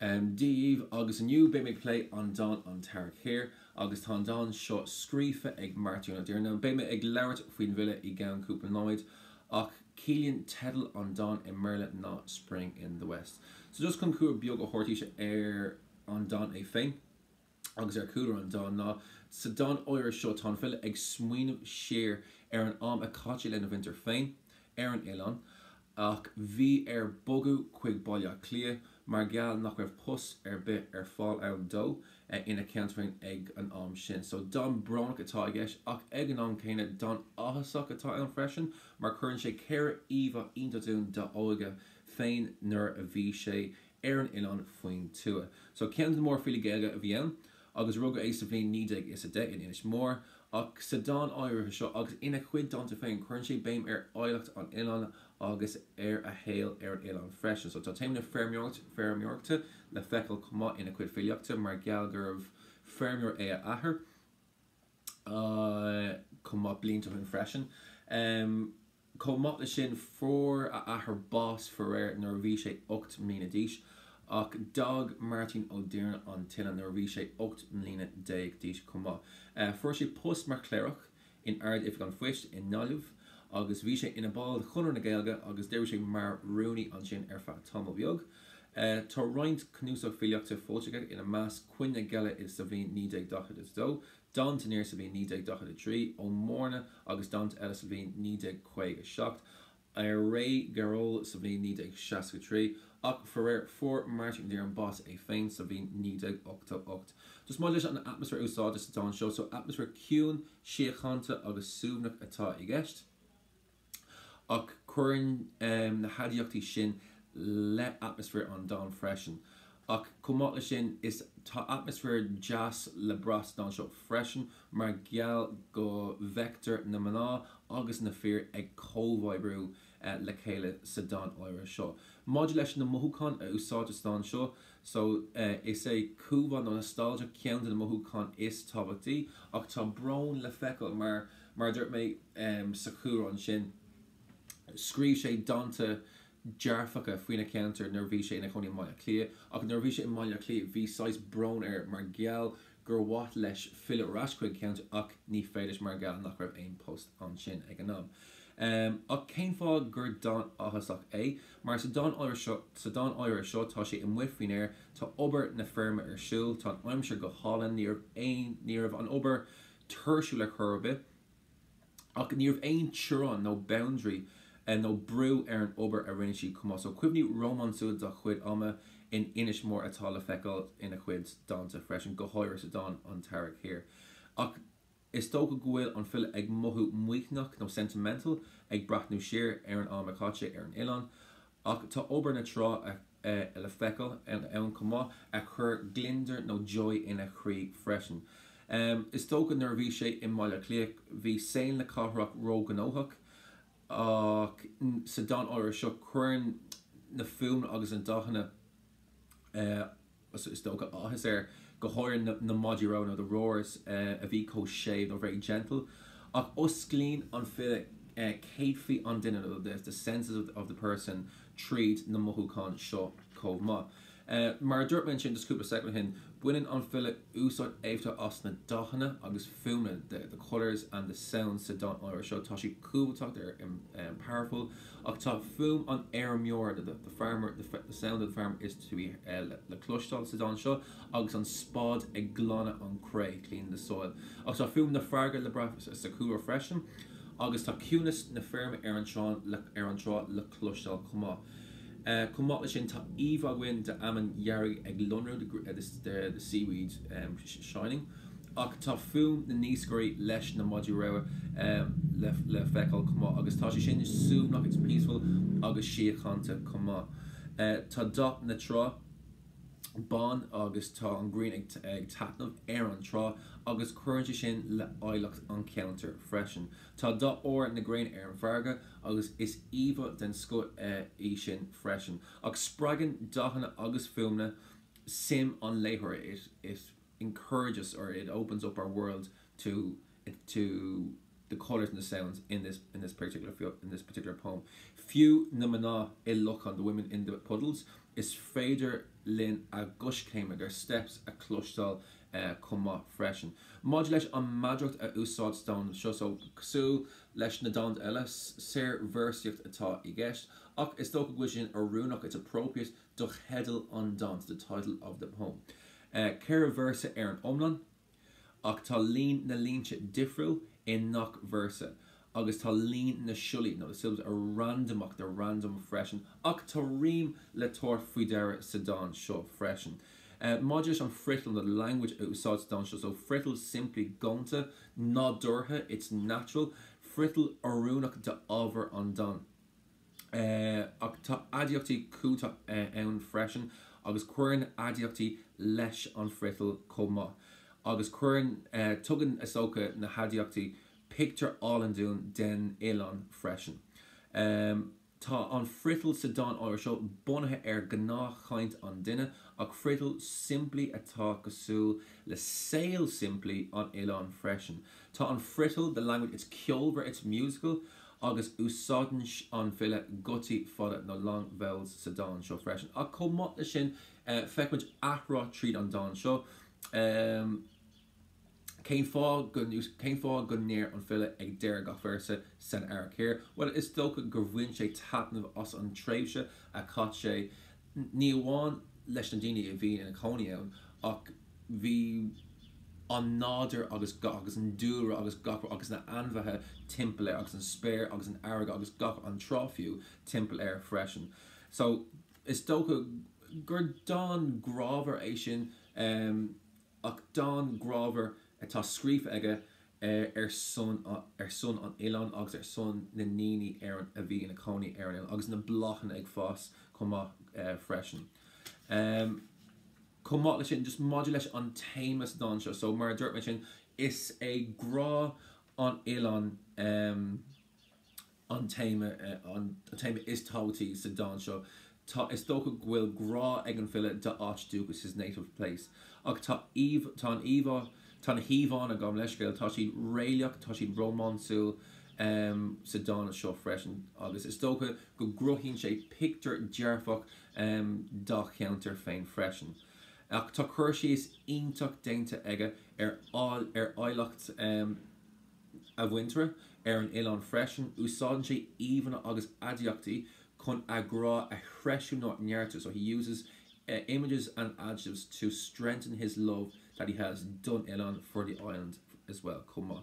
Um, Díomh agus aniu be mé play an don an tEarrach Thiar. Agus tá don seo scrífa ag Martin Dearna. Be me ag leirt faoin vile i gan cúpa náid ach cílíonn tedal an don i Merle ná Spring in the West. So just beag go hortíise ar an don é féin agus ar coolar an don ná sa don tá fiile ag smuoineh siir ar an am a caite lena winter féin ar an Ián ach bhí ar bogu chuig bailile clia mar geall nach raibh pus ar bit ar fáil an dó uh, ina ceantrain ag an am sin. So don brach atá gis ach ag an an céine don áhasach atá an freisin, mar chun sé ceir omh intaún de óige féin nuair a bhí sé ar an inan faoin tua. So cean mór filig géige a bhíon, agus rugga ééis a bhíon nídig is a de in inis mór, ach sa don áir seo agus ina chuid donta féin chun sé béim ar áilecht an ilan agus ar a héal ar an an freisin. So tá téimna fermiocht fermioachta le fecail cumá ina chuid féoachta mar gealgurh fermior é a ahar uh, cumá blionanta chun freisin. Comá le sin fór a ahar bás for réir nar bhí sé 8 mlína díis, ach dag Martin ó dearna an tiile nar bhí sé 8 mlína déag díis cumá. Uh, Fuair sé post mar cléireach in aird if gan fuist in naluh, agus bhí sé ina ball chunar na ggéalga agus déir sé mar runúní an sin ar fa tam beag. Uh, tá roiint cnúsach filiachta fóteige ina más cuine geile is sa bhí ní dachad is dó, Dan tannéir sa bhí ní dachad a trí ó mórna agus dan eile sa bhí ní chuig a secht. ar ré garró sa bhí ní 63 ach for réir for Martin dé an bas é féin sa bhí ní 88. Dus má leis an atmosfér úsáide sa dá seo, so atmosfér ciún siochananta agus súnach atá i gceist. ach chuann um, na hadíochttaí sin le atmosfér an dá freisin. ach cumála sin is tá atmosfér jazz le bras dá seo freisin mar geall go vector na maná agus na fear ag cóhhaibbrú uh, le chéile sa don áire seo. Máid leis na mothúán a úsáidetá seo, so uh, is é cuahan an nostalgia cean na mothúán is tábhatíí ach tá brain le fecail mar mar dúirt mé um, sa cuaúr an sin scríb sé dananta dearfacha faoine cantar nervhí sé na chuní maiile clia ach nervhí sé maiile clí hí 6 brown air mar geall gur wat leis fiile rascuid ceant ach ní féidir mar geall nach raibh post an sin ag an nám. Um, a céim fá gur don ahasach é, mar sa don sa don áir seo tá sé i mufinéir tá ober na ferme ar siúil tá aimimse go hálan níor níorh an ober thuirsú le churbe ach níorh ein tuúrán nó boundary no breú ar an ober a rinne si kom so cuibní romansú a chuid ama in inis mór atála feáil ina chuid dansa freisin goáir sa don an tarach here. Ach is sto go gohfuil an fill ag mothú muichnach nó sentimental ag brathnú sir ar an amachchatte ar an Ián, ach tá ober na trá a le fecal an an komá a chur glinder nó joy ina chrí freisin. Um, is sto an nervví sé in maiile léic hí sé le carach ro gan óhach, ach sa don áir seo chuann na fum agus an dachanna uh, is sto áhas ar go háir na, na modírá na de roirs uh, a bhí có séh nó very gentle ach os clean an fi uh, céadhí an duine of this the senses of, of the person tríd na mothúán seo có má. Uh, mar dúirtmin sin desúpa se hin buinn an fiile úsá éifta as na dachanna agus filmna de the colors and the sounds sa don áir seo. Tá si cooltácht ar powerful. Ach film an air meor the, the farmer the, the sound of the farm is to be uh, le, le clostal sa don seo agus an spad ag glána an clean the soil. Ach film na farga le bra sa cool freisin agus tá cúnas na ferme ar an seán le ar an. Comá lei sin tá omhhain de ammanhearí ag lonú de seaweed um, shining. ach tá fum na níosgurí leis na modú ra um, le, le feáil comá agus tá sé sin súm nach it's peaceful agus siochananta comá. Uh, tá do na tro ban agus tá an green ag, ag tanamh ar an trá agus chuinte sin le eilecht an counter freisin. Tá dá ó na grain ar an farga agus is omh den sco é uh, sin freisin. Ag spragan dachanna agus filmna sim an léthir it, it encourages or it opens up our world to to the colors and the sounds in this in this particular in this particular poem. Few na mana i look on the women in the puddles is féidir lin a guscéime gur steps a clústal uh, cumá freisin. Mod leis an madrocht a úsáid stan seo cosú leis na dan eile séir versiocht atá i gceist, ach is it's appropriate do hedal an the title of the poem. Uh, Ceir versa ar an omlan, ach tá lín na línse difriúil in nach versa. Agus tá lín na siúlí nó sil a randomach de random freisin ach tá riim le tóir faoideire sa dá seo freisin. Uh, an frital the language dá seo so frital simply gonta ná dúthe it's natural arúnach de ábhar an don. Uh, cúta uh, ann freisin agus cuiann adiachtaí leis an frital comá. agus cuiann uh, isócha na hadiachtaí picture all an dún den Elon freisin. Um, tá an frital sa don áir seo bunathe ar gná chaint an duine ach frital simply atá goú lesil simply an Elon freisin. Tá an frital the language it's ceolver it's musical agus úsádan an fiile gotí fada na long vels sa don seo freisin. A comá sin uh, fecuid ahrá tríd an don seo. Um, Kein fá céim fá go néir an fiile ag deir ga versa san aircéir, Well is sto gur bhhain sé tapnamh as an tréimse a cat sé ní bháin leis an daine a bhí in a coníann ach bhí an náder agus ga agus an dúra agus gapar agus na anmhathe timppel agus an spéir agus an airga agus gap an trofiú timppel air freisin. So is sto gur don graver é sin um, ach don graver tá scríf aige eh, ar son ar son an Ián agus ar son na níine ar a bhí na coní ar agus na blachan ag fás comá uh, freisin. Um, Comá lei sin just mod leis an témas dá seo, so mar dúirt me sin is é grá an Ián um, an téime uh, an téime is tátíí sa dá seo. Tá is sto bhfuil grá ag an fiile de áúgus his native place. ach tá tá an omh Tá híháin a gom leiscail tá si réileach tá si románsú um, sa dána seo freisin agus is tócha go grohín sé pictar dearfach um, dá cheantar féin freisin. Ach tá chuirsí is intach déinte aige ar áil ar áilecht um, a bhaintre ar an Ián freisin úsáin sé ará a chreisiú nó neartta so he uses uh, images and adjectives to strengthen his love that he has done Elan for the island as well cuma.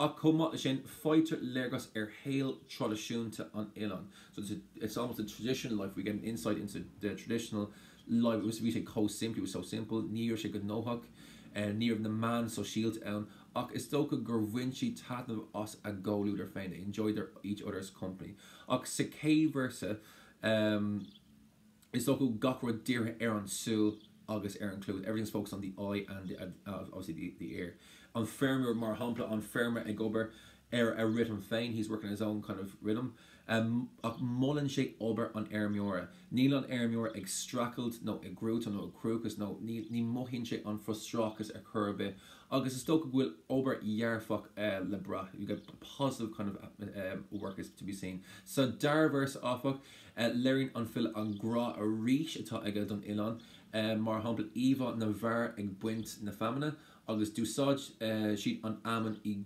A cuma sin fighter legas er hail tradiisiúnta an Elan. So it's, a, it's almost a traditional life. We get an insight into the traditional life. It was say co simply was so simple. Níor sé go nóhag and near the man so shield an ach is stoka gur winchi tatnam os a goúder féin. They enjoy their each other's company. Sa cé versa um, is go gachra dear ar an sú agus ar include everything's focused on the eye and the, uh, obviously the, the ear. On firmer mar hapla on firmer ag gober ar a rhythm féin, he's working his own kind of rhythm. Um, mullen sé ober an airmiora. Níl an airmior ag strackled no ag grút no crucus no ní, ní mohin sé an frustrachas a curbe. agus is bhfuil ober jararfach uh, le. You get positive kind of um, work is to be seen. So darvers afach uh, lerin an fill an gra a ríis atá aige don Ilan. Uh, mar hapla omh na bhar ag buint na famine agus dúsáid uh, siad an amman i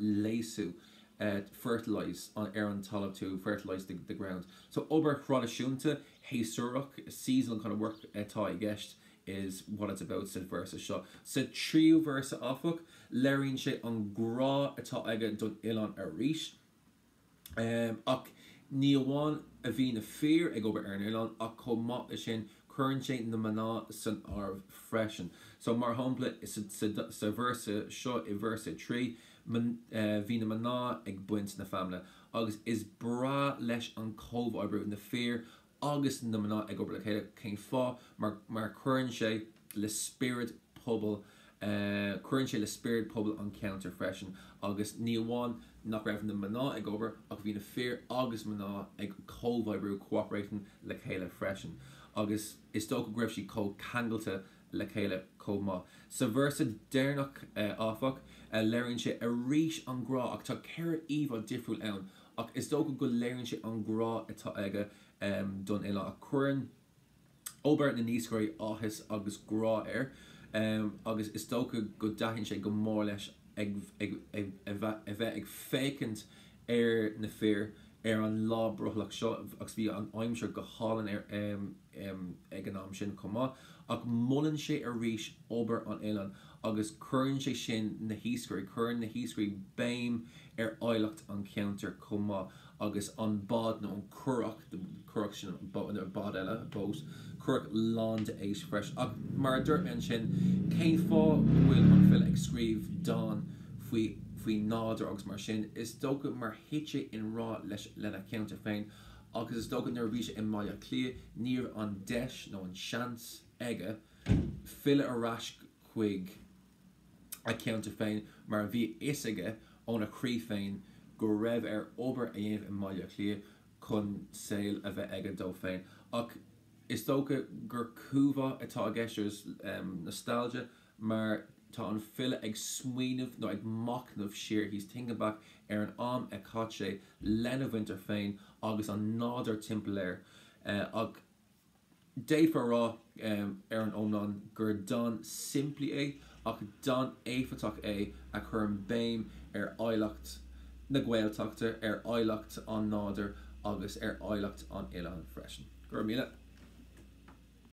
léú. Uh, fertilize on air an talab to fertilize the, the ground. So ober chrodasúnta hey surach seasonal kind of work atá i gist is what it's about said versa seo. Sa tríú versa afach leirn sé on grá atá aige don Ilan a ríis. Um, ach níháin a bhí na fear ag ober ar Ilan ach comá sin chuann sé na maná san áh freisin. So mar hapla is sa versa seo i versa trí eh, hí na maná ag buint na famile. agus is bra leis an cóh abrú na fear agus na maná ag go le chéile céim fá mar mar sé le spirit pobl, Uh, sé le spirit pobl an counter freisin agus níháin nach raibh na maná ag gobar ach bhí na fear agus maná ag cóhhabrú cooperating le chéile freisin. agus is sto greibh si có cangalte le chéile comá. Sa versa déirnach uh, áfach uh, leirn sé a ríis an grá ach tá ceir omh difriúil ann ach is dó go go léironn sé an grá atá aige um, don eile a chuann Ober na níoscóí áhis agus grá air um, agus is tócha go dahann sé go mór leis ag, ag, ag, ag, ag bheith ag fécint ar na fear ar an lábroch seo agus bhí an aimimseir go hálan ar um, um, ag an am sin comá ach mullen sé a ríis ober an Ilan agus chuann sé sin na híscrí chun na híscrí béim ar eilecht an counter comá agus an bad nó an cuach chuach sin ar bad eile bós chuach land ééis freis ach mar dúirt an sin céim fá bhfuil an fi ag scríb dá faoi faoi náidir agus mar sin is doga mar hitse in rá leis lena counter féin agus is dogan nervví in maiile clia níor an deis nó an seans aige fille arás chuig a counter féin mar a bhí isige ón arí féin go raibh ar ober aonh in maiile lia chun saoil a bheith aige dó féin ach is tócha gur um, nostalgia mar Tá an fille ag smuoineh nó ag macnamh siir hís tingebach ar an am ag chat sé lenne winter féin agus an náder timpplair uh, ag um, ar an gur don siimplí é don éfaach é a chur an béim ar na ghilteachta ar eilecht an náder agus ar eilecht an Ián freisin. Míle